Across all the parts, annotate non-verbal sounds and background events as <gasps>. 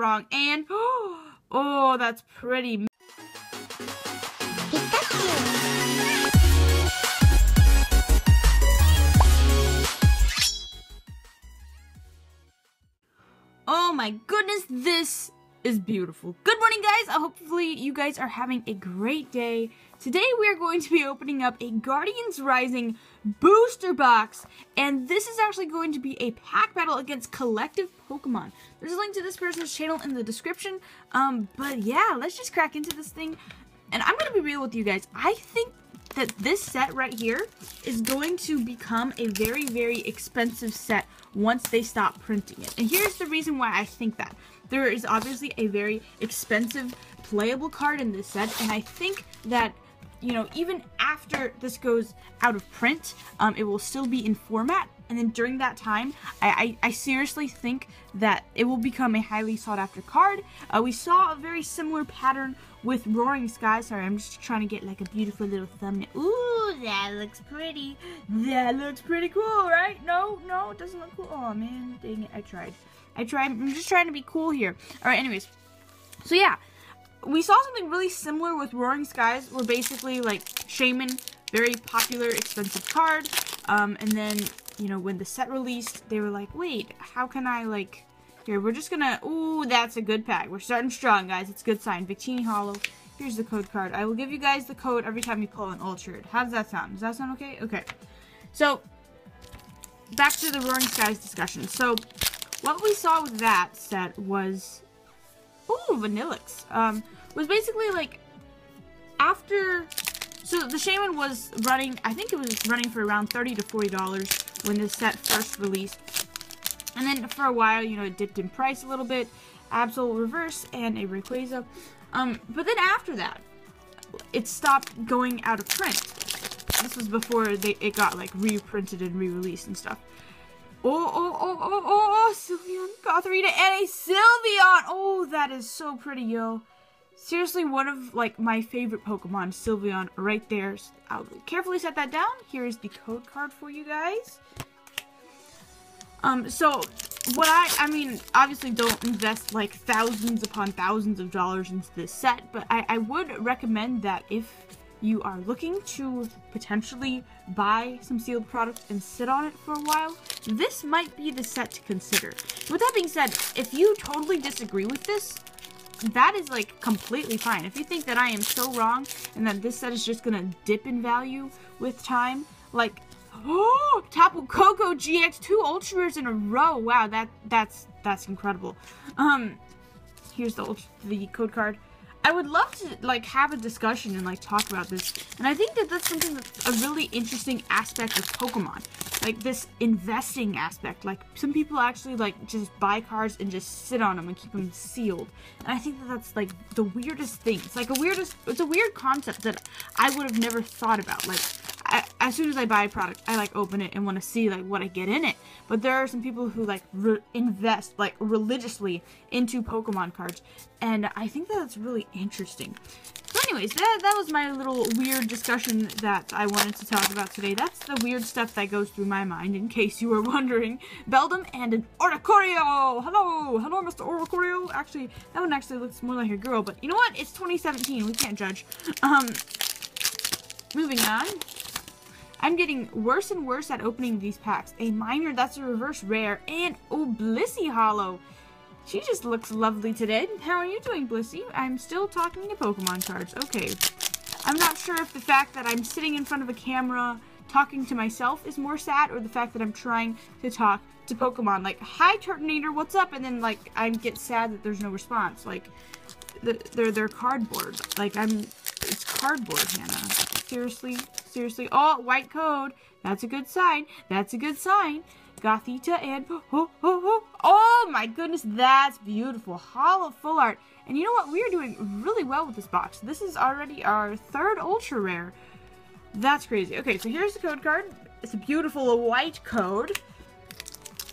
wrong. And, <gasps> oh, that's pretty. Oh my goodness, this is beautiful. Good morning, guys. Hopefully, you guys are having a great day. Today, we are going to be opening up a Guardians Rising booster box, and this is actually going to be a pack battle against collective Pokemon. There's a link to this person's channel in the description. Um, but yeah, let's just crack into this thing. And I'm gonna be real with you guys. I think that this set right here is going to become a very, very expensive set once they stop printing it. And here's the reason why I think that. There is obviously a very expensive playable card in this set, and I think that you know, even after this goes out of print, um, it will still be in format. And then during that time, I, I, I seriously think that it will become a highly sought after card. Uh, we saw a very similar pattern with Roaring Skies. Sorry, I'm just trying to get like a beautiful little thumbnail. Ooh, that looks pretty. That looks pretty cool, right? No, no, it doesn't look cool. Oh man, dang it, I tried. I tried, I'm just trying to be cool here. All right, anyways. So yeah, we saw something really similar with Roaring Skies, where basically, like, Shaymin, very popular, expensive card, um, and then, you know, when the set released, they were like, wait, how can I, like, here, we're just gonna, ooh, that's a good pack. We're starting strong, guys. It's good sign. Victini Hollow. Here's the code card. I will give you guys the code every time you pull an Ultra. How does that sound? Does that sound okay? Okay. So, back to the Roaring Skies discussion. So, what we saw with that set was Ooh, Vanillix. Um, was basically like after. So the Shaymin was running. I think it was running for around thirty to forty dollars when the set first released, and then for a while, you know, it dipped in price a little bit. Absol Reverse and a Rayquaza. Um, but then after that, it stopped going out of print. This was before they, it got like reprinted and re-released and stuff. Oh, oh, oh, oh, oh, oh, and a Sylveon! Oh, that is so pretty, yo. Seriously, one of, like, my favorite Pokemon, Sylveon, right there. I'll carefully set that down. Here's the code card for you guys. Um, so, what I, I mean, obviously don't invest, like, thousands upon thousands of dollars into this set, but I, I would recommend that if you are looking to potentially buy some sealed product and sit on it for a while, this might be the set to consider. With that being said, if you totally disagree with this, that is like completely fine. If you think that I am so wrong and that this set is just gonna dip in value with time, like oh Tapu Koko GX two ultra in a row. Wow, that that's that's incredible. Um here's the the code card. I would love to like have a discussion and like talk about this. And I think that that's something that's a really interesting aspect of Pokemon. Like this investing aspect. Like some people actually like just buy cards and just sit on them and keep them sealed. And I think that that's like the weirdest thing. It's like a weirdest it's a weird concept that I would have never thought about. Like I, as soon as I buy a product, I like open it and want to see like what I get in it. But there are some people who like invest like religiously into Pokemon cards, and I think that that's really interesting. So anyways, that, that was my little weird discussion that I wanted to talk about today. That's the weird stuff that goes through my mind, in case you were <laughs> wondering. Beldum and an Oricorio! Hello! Hello, Mr. Oricorio! Actually, that one actually looks more like a girl, but you know what? It's 2017. We can't judge. Um, moving on. I'm getting worse and worse at opening these packs. A minor, that's a reverse rare, and oh, Blissey Hollow. She just looks lovely today. How are you doing, Blissey? I'm still talking to Pokemon cards. Okay. I'm not sure if the fact that I'm sitting in front of a camera talking to myself is more sad or the fact that I'm trying to talk to Pokemon. Like, hi, Turtonator, what's up? And then, like, I get sad that there's no response. Like, they're, they're cardboard. Like, I'm, it's cardboard, Hannah. Seriously? Seriously? Oh, white code. That's a good sign. That's a good sign. Gothita and oh, oh, oh, oh my goodness, that's beautiful. Hollow full art. And you know what? We are doing really well with this box. This is already our third ultra rare. That's crazy. Okay, so here's the code card. It's a beautiful white code.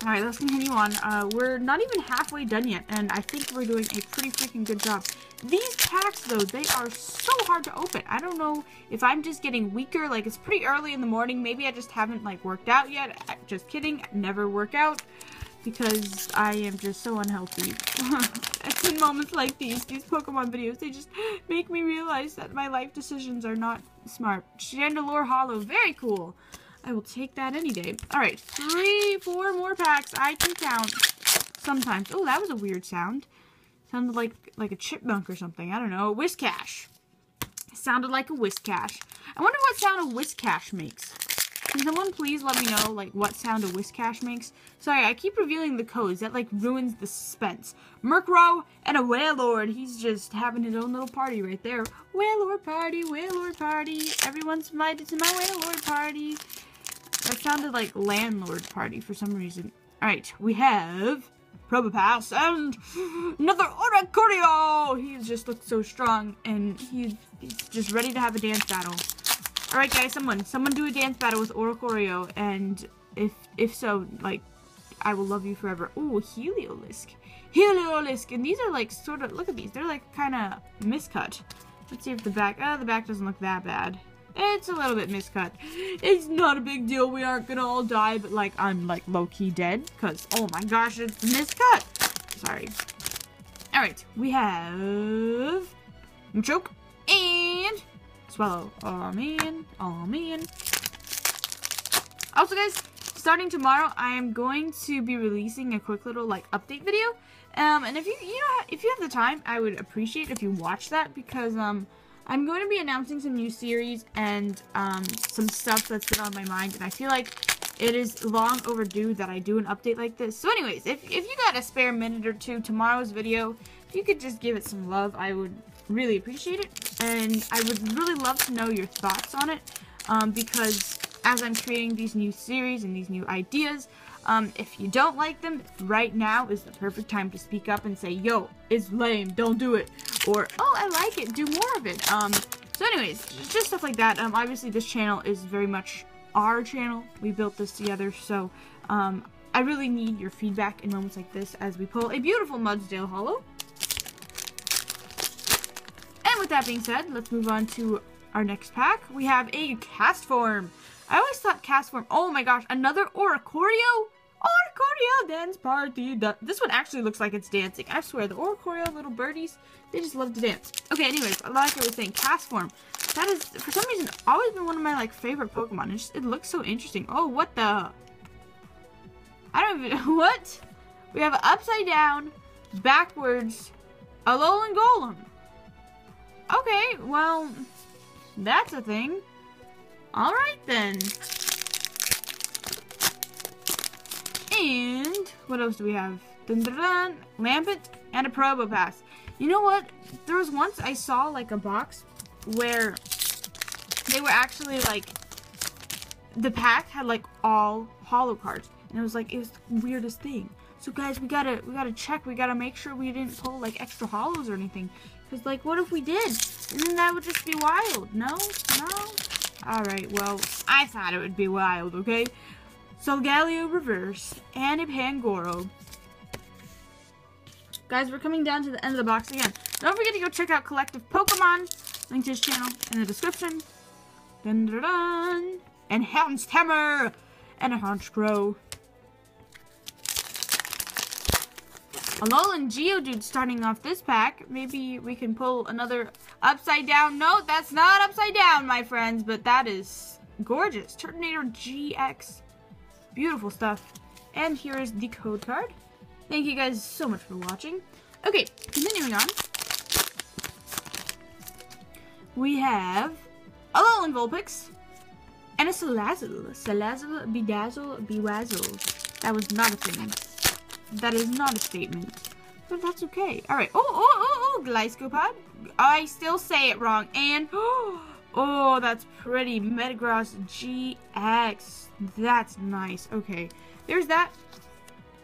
Alright, let's continue on. Uh, we're not even halfway done yet, and I think we're doing a pretty freaking good job. These packs, though, they are so hard to open. I don't know if I'm just getting weaker. Like, it's pretty early in the morning. Maybe I just haven't, like, worked out yet. Just kidding. Never work out. because I am just so unhealthy. <laughs> it's in moments like these, these Pokemon videos, they just make me realize that my life decisions are not smart. Chandelure Hollow, very cool. I will take that any day. Alright, three, four more packs. I can count sometimes. Oh, that was a weird sound. Sounded like like a chipmunk or something. I don't know. Whiscash. Sounded like a Whiscash. I wonder what sound a Whiscash makes. Can someone please let me know, like, what sound a Whiscash makes? Sorry, I keep revealing the codes. That, like, ruins the suspense. Murkrow and a Wailord. He's just having his own little party right there. Wailord party, Wailord party. Everyone's invited to my Wailord party. That sounded like landlord party for some reason. Alright, we have Probopass and another Oricorio! He just looks so strong and he's, just ready to have a dance battle. Alright guys, someone, someone do a dance battle with Oricorio, and if if so, like, I will love you forever. Ooh, Heliolisk. Heliolisk, and these are like sort of, look at these, they're like kind of miscut. Let's see if the back, oh, the back doesn't look that bad. It's a little bit miscut. It's not a big deal, we aren't gonna all die, but like, I'm like low-key dead, because, oh my gosh, it's miscut. Sorry. Alright, we have... Choke and swallow. Oh man, oh man. Also guys, starting tomorrow, I am going to be releasing a quick little like update video. Um, and if you, you know, if you have the time, I would appreciate if you watch that because, um, I'm going to be announcing some new series and, um, some stuff that's been on my mind and I feel like it is long overdue that I do an update like this. So anyways, if, if you got a spare minute or two, tomorrow's video, if you could just give it some love, I would really appreciate it. And I would really love to know your thoughts on it um, because as I'm creating these new series and these new ideas, um, if you don't like them, right now is the perfect time to speak up and say, yo, it's lame, don't do it. Or, oh, I like it, do more of it. Um, so anyways, just stuff like that. Um, obviously, this channel is very much our channel. We built this together, so um, I really need your feedback in moments like this as we pull a beautiful Mudsdale Hollow. And with that being said, let's move on to our next pack. We have a Castform. I always thought Castform. Oh my gosh, another Oricorio? Oricorio dance party. This one actually looks like it's dancing. I swear, the Oricorio little birdies, they just love to dance. Okay, anyways, like I was saying, Castform. That is, for some reason, always been one of my like favorite Pokemon. It, just, it looks so interesting. Oh, what the? I don't even, <laughs> what? We have upside down, backwards, Alolan Golem. Okay, well, that's a thing. Alright then. And what else do we have? Dun, dun, dun, Lampent and a Probopass. You know what? There was once I saw like a box where they were actually like the pack had like all hollow cards and it was like it was the weirdest thing. So guys, we gotta we gotta check. We gotta make sure we didn't pull like extra hollows or anything. Cause like, what if we did? And then that would just be wild. No, no. All right. Well, I thought it would be wild. Okay. Solgaleo Reverse and a Pangoro. Guys, we're coming down to the end of the box again. Don't forget to go check out Collective Pokemon. Link to his channel in the description. Dun dun dun. Enhanced Hammer and a Honchkrow. Alolan Geodude starting off this pack. Maybe we can pull another upside down. No, that's not upside down, my friends, but that is gorgeous. Turtonator GX. Beautiful stuff. And here is the code card. Thank you guys so much for watching. Okay, continuing on. We have a Alolan Vulpix and a Salazzle. Salazzle, Bedazzle, Bewazzle. That was not a thing. That is not a statement. But that's okay. Alright. Oh, oh, oh, oh, Gliscopod. I still say it wrong. And, <gasps> oh, oh, that's pretty. Metagross GX. That's nice. Okay. There's that.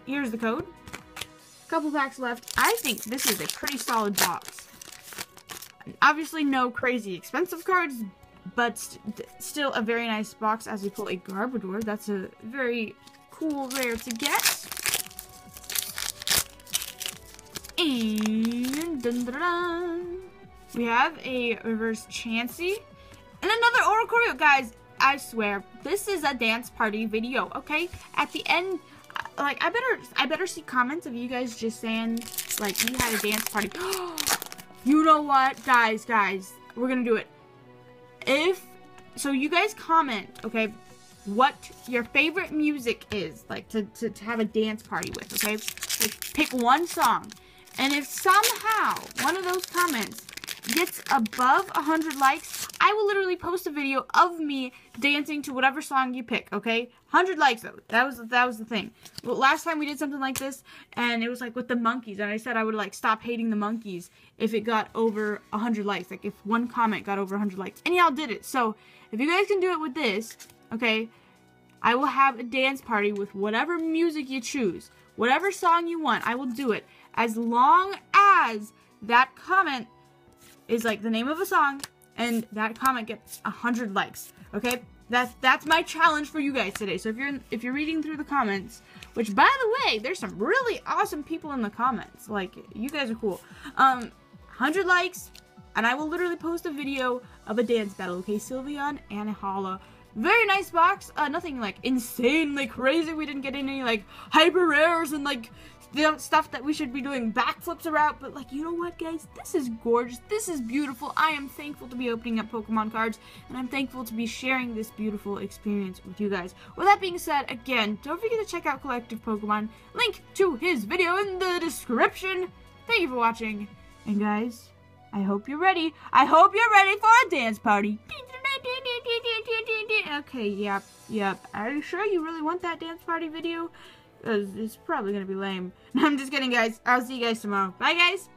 Here's the code. Couple packs left. I think this is a pretty solid box. Obviously, no crazy expensive cards, but st still a very nice box as we pull a Garbodor. That's a very cool rare to get. And dun, dun, dun, we have a reverse Chansey and another Oricorio. Guys, I swear, this is a dance party video, okay? At the end, like I better I better see comments of you guys just saying like you had a dance party. <gasps> you know what, guys, guys, we're gonna do it. If so, you guys comment, okay, what your favorite music is, like to to, to have a dance party with, okay? Like pick one song, and if somehow one of those comments gets above 100 likes, I will literally post a video of me dancing to whatever song you pick, okay? 100 likes though. That was that was the thing. Well, last time we did something like this and it was like with the monkeys and I said I would like stop hating the monkeys if it got over 100 likes. Like if one comment got over 100 likes. And y'all did it. So, if you guys can do it with this, okay? I will have a dance party with whatever music you choose. Whatever song you want, I will do it as long as that comment is like the name of a song and that comment gets a hundred likes. Okay, that's that's my challenge for you guys today. So if you're if you're reading through the comments, which by the way, there's some really awesome people in the comments. Like you guys are cool. Um, hundred likes, and I will literally post a video of a dance battle. Okay, Sylveon and Hala. Very nice box. Uh, nothing like insanely crazy. We didn't get any like hyper rares and like the stuff that we should be doing backflips around, but like, you know what, guys? This is gorgeous. This is beautiful. I am thankful to be opening up Pokemon cards, and I'm thankful to be sharing this beautiful experience with you guys. With that being said, again, don't forget to check out Collective Pokemon. Link to his video in the description. Thank you for watching, and guys, I hope you're ready. I hope you're ready for a dance party. Okay, yep, yep. Are you sure you really want that dance party video? it's probably gonna be lame. <laughs> I'm just kidding, guys. I'll see you guys tomorrow. Bye, guys.